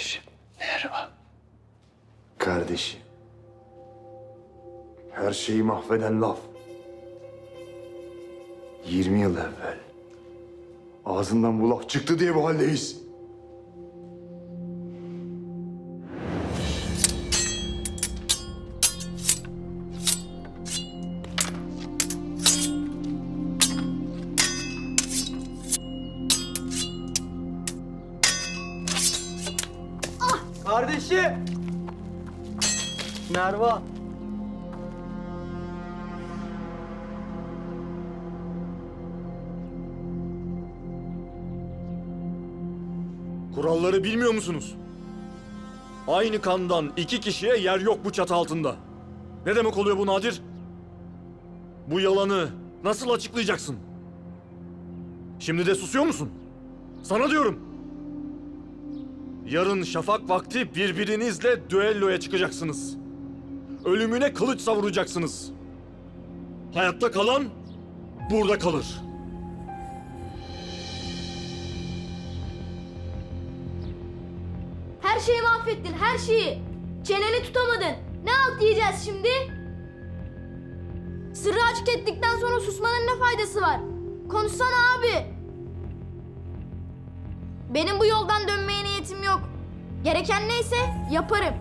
Kardeşim Erva. Kardeşi. Her şeyi mahveden laf. 20 yıl evvel. Ağzından bu laf çıktı diye bu haldeyiz. Kardeşi! Merva. Kuralları bilmiyor musunuz? Aynı kandan iki kişiye yer yok bu çatı altında. Ne demek oluyor bu Nadir? Bu yalanı nasıl açıklayacaksın? Şimdi de susuyor musun? Sana diyorum. Yarın şafak vakti birbirinizle düelloya çıkacaksınız. Ölümüne kılıç savuracaksınız. Hayatta kalan burada kalır. Her şeyi mahvettin, her şeyi. Çeneni tutamadın. Ne alt diyeceğiz şimdi? Sırrı açık ettikten sonra susmanın ne faydası var? Konuşsana abi. Benim bu yoldan dönmeye niyetim yok. Gereken neyse yaparım.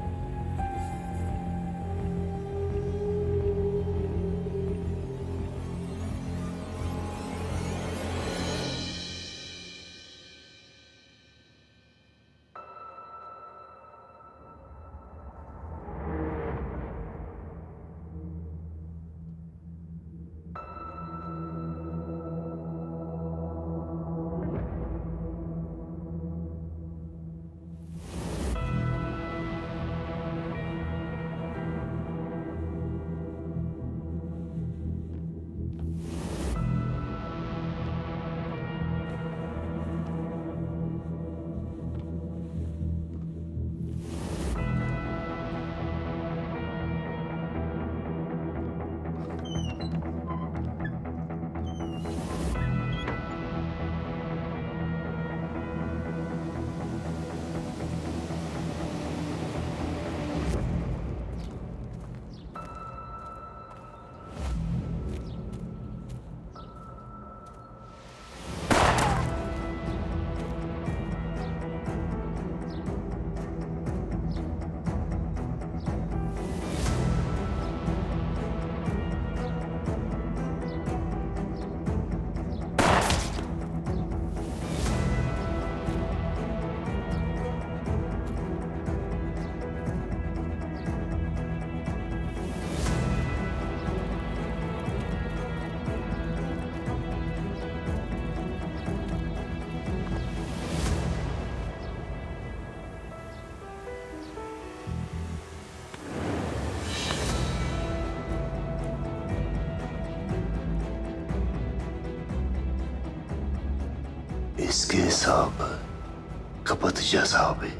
Eski hesabı kapatacağız abi.